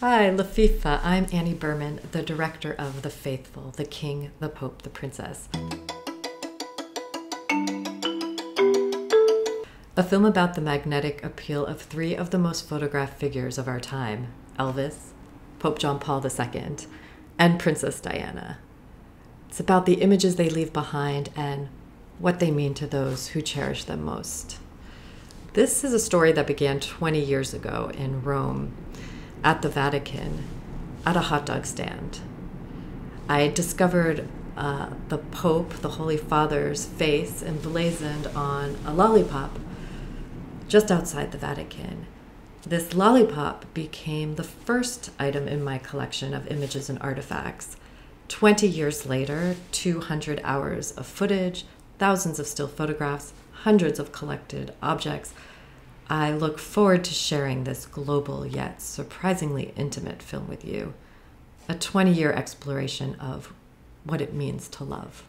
Hi, Le FIFA. I'm Annie Berman, the director of The Faithful, The King, the Pope, the Princess. A film about the magnetic appeal of three of the most photographed figures of our time Elvis, Pope John Paul II, and Princess Diana. It's about the images they leave behind and what they mean to those who cherish them most. This is a story that began 20 years ago in Rome at the Vatican at a hot dog stand. I discovered uh, the Pope, the Holy Father's face emblazoned on a lollipop just outside the Vatican. This lollipop became the first item in my collection of images and artifacts. 20 years later, 200 hours of footage, thousands of still photographs, hundreds of collected objects, I look forward to sharing this global yet surprisingly intimate film with you. A 20 year exploration of what it means to love.